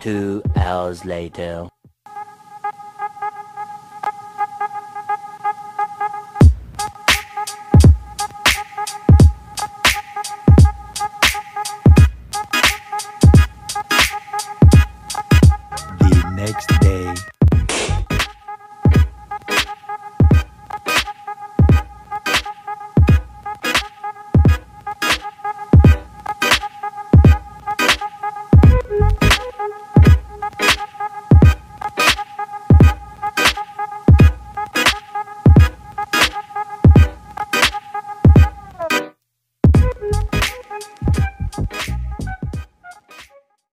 Two hours later.